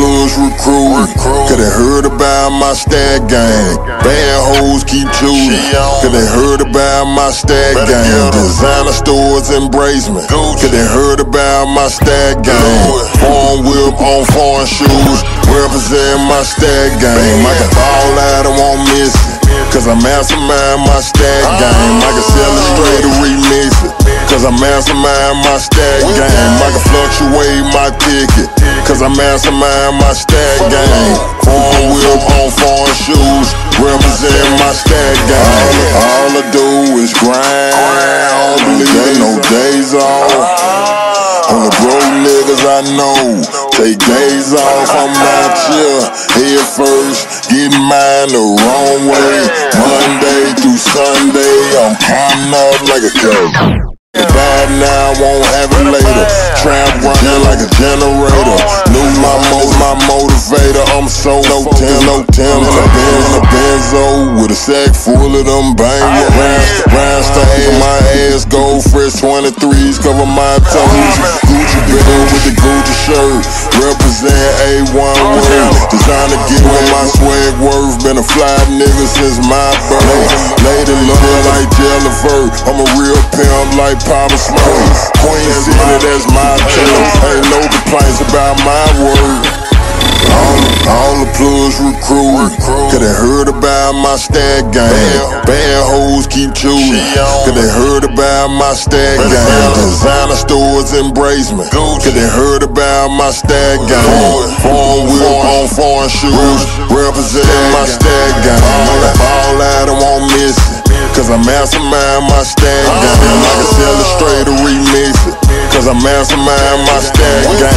plugs recruit. Cause they heard about my stack game. Bad hoes keep choosing. Cause they heard about my stack game. Designer stores embrace me. Cause they heard about my stack game. Foreign whip on foreign shoes. Represent my stack game. I can fall out and won't miss it. Cause I mastermind my stack game. I can sell it straight to remix it. Cause I mastermind my stack game. I can fluctuate my ticket. Cause I mastermind my stack game. Foreign whip on foreign shoes. Represent my stack game. All I do is grind. I don't believe in no days off. Ah. On the broke niggas I know, take days off, I'm out ah. here, head first, getting mine the wrong way. Monday through Sunday, I'm climbing up like a cow. Bad now, won't have it later. Trap running like a generator. Knew my mo, my motivator. I'm so no Tim, no Tim. In a Benzo with a sack full of them bangers. Rhinestone, my ass gold, fresh 23s cover my toes. Gucci belt with the Gucci shirt, represent A1 word. Designed to get what my swag worth. Been a fly nigga since my birth. Lady love like Jellifer. I'm a real pimp like Papa Smoke. Queen about my stack game. Bad hoes keep choosing, cause they heard about my stack game. Designer stores embrace me, cause they heard about my stack game. Foreign whip on foreign shoes, represent my stack game. Fall out and won't miss it. Cause I mastermind my stack game. I can sell it straight or remix it. Cause I mastermind my stack game.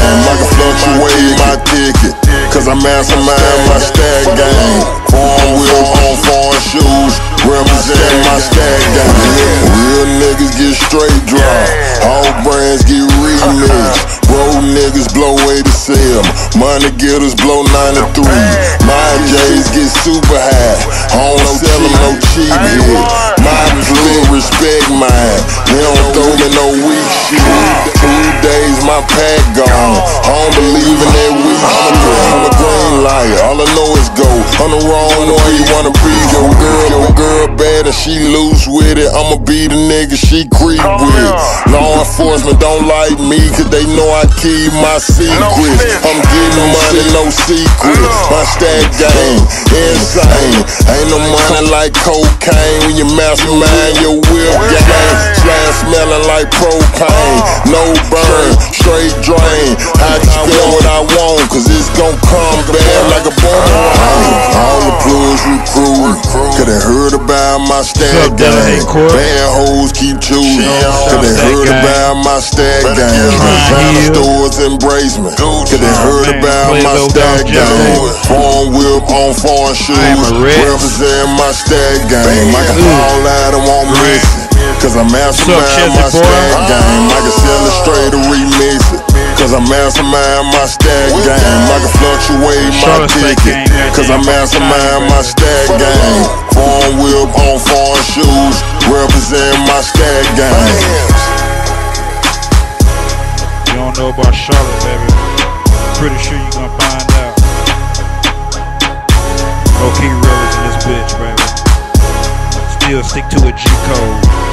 I mastermind my stack game. Foreign wheels on foreign shoes. Represent my stack game. Real niggas get straight drop. All brands get remixed. Bro niggas blow 87. Money getters blow 93. My J's get super high. I don't sell them no cheap hit. On the wrong way, you wanna be your girl. Your girl bad and she loose with it. I'ma be the nigga she creep with. Law enforcement don't like me cause they know I keep my secrets. I'm getting money, no secret. My stack game, insane. Ain't no money like cocaine when you mastermind your whip game. Slash smelling like propane. No burn, straight drain. I can spend what I want cause it's gon' come back like a boomerang. All the plugs recruit, cause they heard about my stack game. Bad hoes keep choosing, cause they heard about my stack game. Designer stores embrace me, cause they heard about my stack game. Foreign whip on foreign shoes, represent my stack game. I can fall out and won't miss it. Cause I mastermind my stack game. I can sell it straight or remix it. Cause I mastermind my stack game. I can fluctuate my ticket. Cause I mastermind my stack game. Foreign whip on foreign shoes. Represent my stack game. You don't know about Charlotte, baby. Pretty sure you gonna find out. No King Realers in this bitch, baby. Still stick to a G code.